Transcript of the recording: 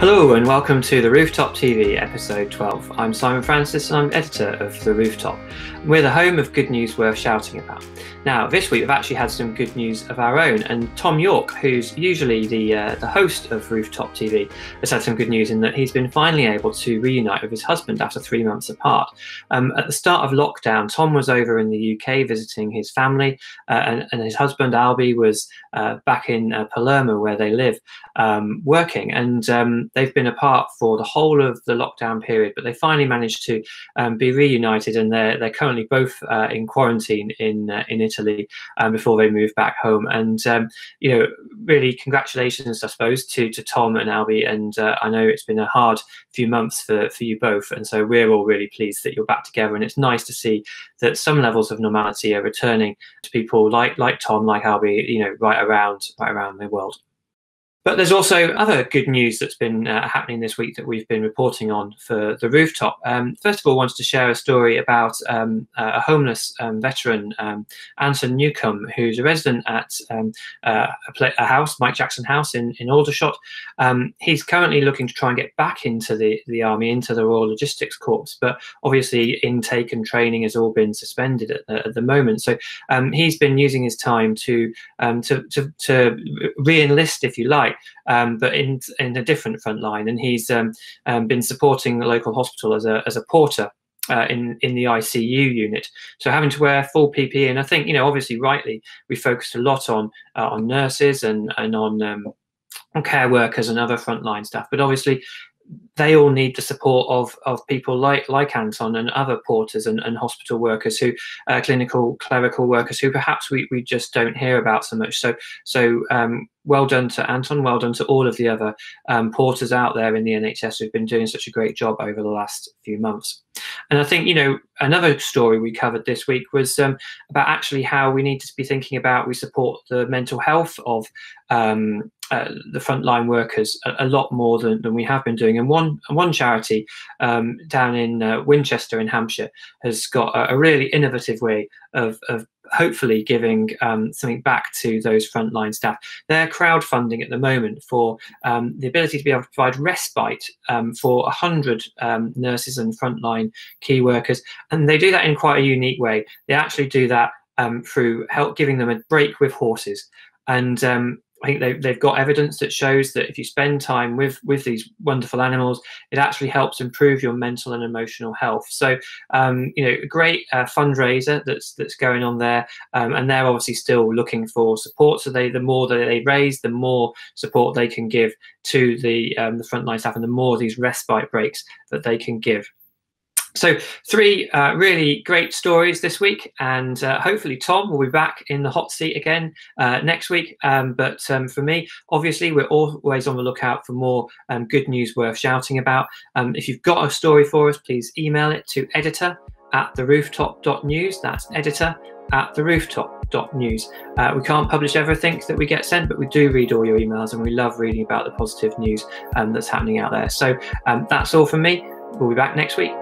Hello and welcome to the Rooftop TV episode 12. I'm Simon Francis and I'm editor of The Rooftop. We're the home of good news worth shouting about. Now, this week we've actually had some good news of our own, and Tom York, who's usually the uh, the host of Rooftop TV, has had some good news in that he's been finally able to reunite with his husband after three months apart. Um, at the start of lockdown, Tom was over in the UK visiting his family, uh, and, and, his husband Albie was uh, back in uh, Palermo, where they live, um, working, and um, they've been apart for the whole of the lockdown period. But they finally managed to um, be reunited, and they're they're currently both uh, in quarantine in uh, in Italy um, before they move back home. And um, you know, really, congratulations, I suppose, to to Tom and Albie. And uh, I know it's been a hard few months for for you both, and so we're all really pleased that you're back together. And it's nice to see that some levels of normality are returning to people like like Tom, like Albie, you know, right around right around the world. But there's also other good news that's been uh, happening this week that we've been reporting on for the rooftop. Um, first of all, I wanted to share a story about um, a homeless um, veteran, um, Anton Newcomb, who's a resident at um, uh, a, a, house, Mike Jackson House in, in Aldershot. Um, he's currently looking to try and get back into the, the army, into the Royal Logistics Corps, but obviously intake and training has all been suspended at the, at the moment. So he's been using his time to, to, to, to re-enlist, if you like, um, but in in a different front line. And he's um, um, been supporting the local hospital as a as a porter. Uh, in in the ICU unit, so having to wear full PPE, and I think you know, obviously, rightly, we focused a lot on uh, on nurses and and on um, on care workers and other frontline staff. But obviously, they all need the support of of people like like Anton and other porters and, and hospital workers who uh, clinical clerical workers who perhaps we, we just don't hear about so much. So so um, well done to Anton, well done to all of the other um, porters out there in the NHS who've been doing such a great job over the last few months. And I think, you know, another story we covered this week was um, about actually how we need to be thinking about we support the mental health of um, uh, the frontline workers a, a, lot more than, than we have been doing. And one one charity um, down in uh, Winchester in Hampshire has got a, a really innovative way of, of hopefully giving um, something back to those frontline staff. They're crowdfunding at the moment for um, the ability to be able to provide respite um, for 100 um, nurses and frontline key workers. And they do that in quite a unique way. They actually do that um, through help giving them a break with horses. And I think they've, they've got evidence that shows that if you spend time with with these wonderful animals, it actually helps improve your mental and emotional health. So, um, you know, a great uh, fundraiser that's that's going on there, um, and they're obviously still looking for support. So they the more that they raise, the more support they can give to the um, the frontline staff, and the more these respite breaks that they can give. So, three uh, really great stories this week, and uh, hopefully, Tom will be back in the hot seat again uh, next week. Um, but um, for me, obviously, we're always on the lookout for more um, good news worth shouting about. Um, if you've got a story for us, please email it to editor at therooftop.news. That's editor at therooftop.news. Uh, we can't publish everything that we get sent, but we do read all your emails, and we love reading about the positive news um, that's happening out there. So, um, that's all from me. We'll be back next week.